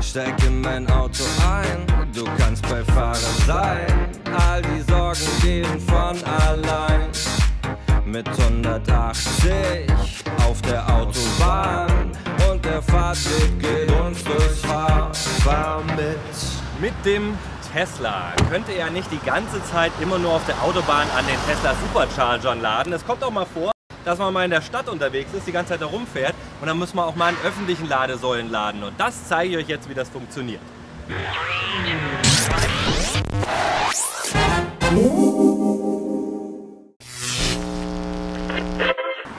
Steig in mein Auto ein, du kannst Beifahrer sein. All die Sorgen gehen von allein. Mit 180 auf der Autobahn und der Fahrtweg geht uns durchs Haar. Fahr mit. Mit dem Tesla könnt ihr ja nicht die ganze Zeit immer nur auf der Autobahn an den Tesla Superchargern laden. Es kommt auch mal vor, dass man mal in der Stadt unterwegs ist, die ganze Zeit da rumfährt und dann muss man auch mal an öffentlichen Ladesäulen laden. Und das zeige ich euch jetzt, wie das funktioniert.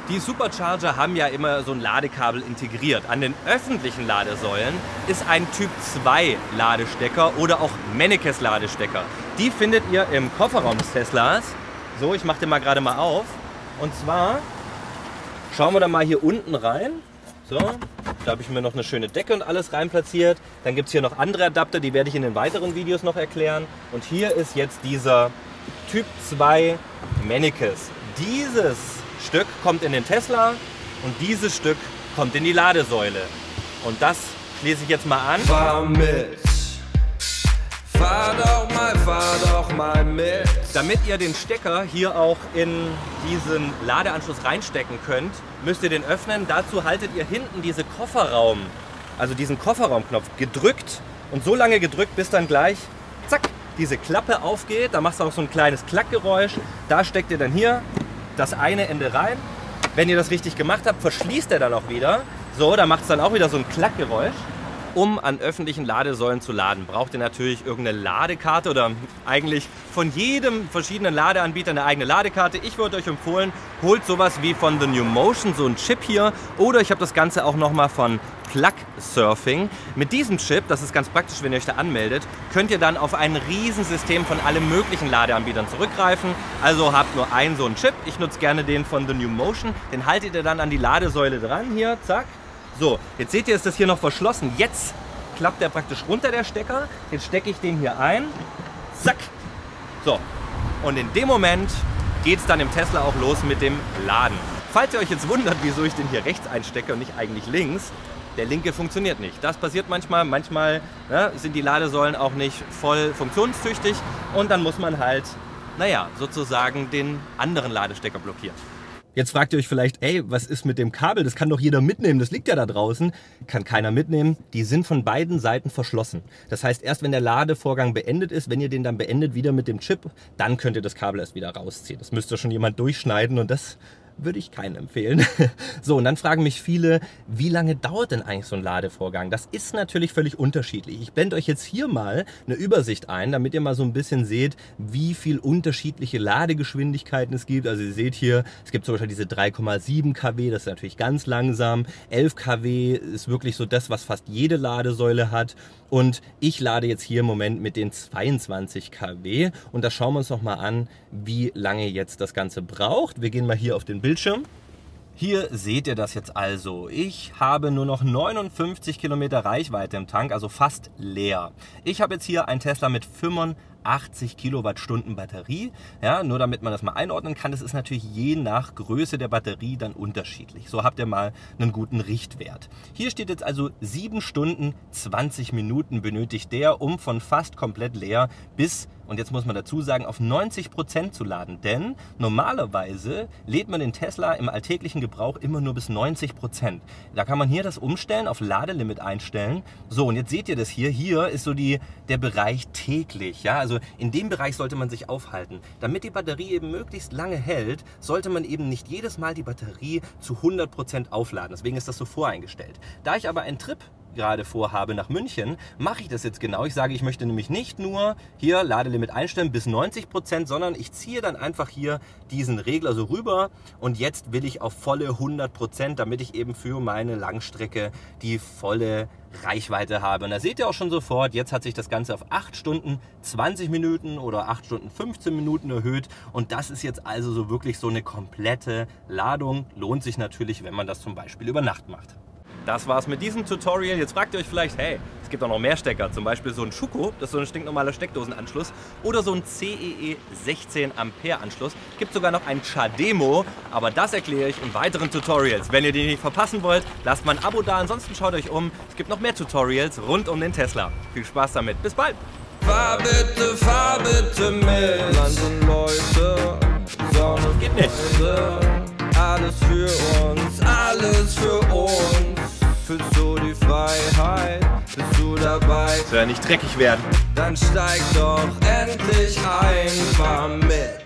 Die Supercharger haben ja immer so ein Ladekabel integriert. An den öffentlichen Ladesäulen ist ein Typ 2 Ladestecker oder auch Mennekes Ladestecker. Die findet ihr im Kofferraum des Teslas. So, ich mache den mal gerade mal auf. Und zwar schauen wir da mal hier unten rein. So, da habe ich mir noch eine schöne Decke und alles rein platziert. Dann gibt es hier noch andere Adapter, die werde ich in den weiteren Videos noch erklären. Und hier ist jetzt dieser Typ 2 Mennekes. Dieses Stück kommt in den Tesla und dieses Stück kommt in die Ladesäule. Und das schließe ich jetzt mal an. Fahr mit. Fahr doch mal, fahr doch mal mit. Damit ihr den Stecker hier auch in diesen Ladeanschluss reinstecken könnt, müsst ihr den öffnen. Dazu haltet ihr hinten diese Kofferraum, also diesen Kofferraumknopf gedrückt und so lange gedrückt, bis dann gleich, zack, diese Klappe aufgeht. Da machst du auch so ein kleines Klackgeräusch. Da steckt ihr dann hier das eine Ende rein. Wenn ihr das richtig gemacht habt, verschließt er dann auch wieder. So, da macht es dann auch wieder so ein Klackgeräusch. Um an öffentlichen Ladesäulen zu laden, braucht ihr natürlich irgendeine Ladekarte oder eigentlich von jedem verschiedenen Ladeanbieter eine eigene Ladekarte. Ich würde euch empfehlen, holt sowas wie von The New Motion, so ein Chip hier. Oder ich habe das Ganze auch nochmal von Plug Surfing. Mit diesem Chip, das ist ganz praktisch, wenn ihr euch da anmeldet, könnt ihr dann auf ein Riesensystem von allen möglichen Ladeanbietern zurückgreifen. Also habt nur einen so einen Chip. Ich nutze gerne den von The New Motion. Den haltet ihr dann an die Ladesäule dran. Hier, zack. So, jetzt seht ihr, ist das hier noch verschlossen. Jetzt klappt der praktisch runter, der Stecker. Jetzt stecke ich den hier ein. Zack. So. Und in dem Moment geht es dann im Tesla auch los mit dem Laden. Falls ihr euch jetzt wundert, wieso ich den hier rechts einstecke und nicht eigentlich links, der linke funktioniert nicht. Das passiert manchmal. Manchmal ne, sind die Ladesäulen auch nicht voll funktionstüchtig und dann muss man halt, naja, sozusagen den anderen Ladestecker blockieren. Jetzt fragt ihr euch vielleicht, ey, was ist mit dem Kabel? Das kann doch jeder mitnehmen, das liegt ja da draußen. Kann keiner mitnehmen. Die sind von beiden Seiten verschlossen. Das heißt, erst wenn der Ladevorgang beendet ist, wenn ihr den dann beendet wieder mit dem Chip, dann könnt ihr das Kabel erst wieder rausziehen. Das müsste schon jemand durchschneiden und das würde ich keinen empfehlen. So, und dann fragen mich viele, wie lange dauert denn eigentlich so ein Ladevorgang? Das ist natürlich völlig unterschiedlich. Ich blende euch jetzt hier mal eine Übersicht ein, damit ihr mal so ein bisschen seht, wie viel unterschiedliche Ladegeschwindigkeiten es gibt. Also ihr seht hier, es gibt zum Beispiel diese 3,7 kW, das ist natürlich ganz langsam. 11 kW ist wirklich so das, was fast jede Ladesäule hat. Und ich lade jetzt hier im Moment mit den 22 kW. Und da schauen wir uns noch mal an, wie lange jetzt das Ganze braucht. Wir gehen mal hier auf den Bildschirm. Hier seht ihr das jetzt also. Ich habe nur noch 59 Kilometer Reichweite im Tank, also fast leer. Ich habe jetzt hier einen Tesla mit 85 Kilowattstunden Batterie. Ja, nur damit man das mal einordnen kann, das ist natürlich je nach Größe der Batterie dann unterschiedlich. So habt ihr mal einen guten Richtwert. Hier steht jetzt also 7 Stunden 20 Minuten benötigt der, um von fast komplett leer bis und jetzt muss man dazu sagen, auf 90 Prozent zu laden. Denn normalerweise lädt man den Tesla im alltäglichen Gebrauch immer nur bis 90%. Prozent. Da kann man hier das umstellen, auf Ladelimit einstellen. So, und jetzt seht ihr das hier. Hier ist so die, der Bereich täglich. Ja? Also in dem Bereich sollte man sich aufhalten. Damit die Batterie eben möglichst lange hält, sollte man eben nicht jedes Mal die Batterie zu 100 Prozent aufladen. Deswegen ist das so voreingestellt. Da ich aber einen Trip gerade vorhabe nach München, mache ich das jetzt genau. Ich sage, ich möchte nämlich nicht nur hier Ladelimit einstellen bis 90 Prozent, sondern ich ziehe dann einfach hier diesen Regler so rüber und jetzt will ich auf volle 100 Prozent, damit ich eben für meine Langstrecke die volle Reichweite habe. Und da seht ihr auch schon sofort, jetzt hat sich das Ganze auf 8 Stunden 20 Minuten oder 8 Stunden 15 Minuten erhöht. Und das ist jetzt also so wirklich so eine komplette Ladung. Lohnt sich natürlich, wenn man das zum Beispiel über Nacht macht. Das war's mit diesem Tutorial. Jetzt fragt ihr euch vielleicht, hey, es gibt auch noch mehr Stecker, zum Beispiel so ein Schuko, das ist so ein stinknormaler Steckdosenanschluss, oder so ein CEE 16 Ampere Anschluss. Gibt sogar noch ein Chademo, aber das erkläre ich in weiteren Tutorials. Wenn ihr die nicht verpassen wollt, lasst mal ein Abo da, ansonsten schaut euch um. Es gibt noch mehr Tutorials rund um den Tesla. Viel Spaß damit, bis bald! Fahr bitte, fahr bitte mit. Land und Leute, Sonne, Geht nicht. Alles für uns, alles für uns. Fühlst du die Freiheit? Bist du dabei? Soll ja nicht dreckig werden. Dann steig doch endlich ein, fahr mit.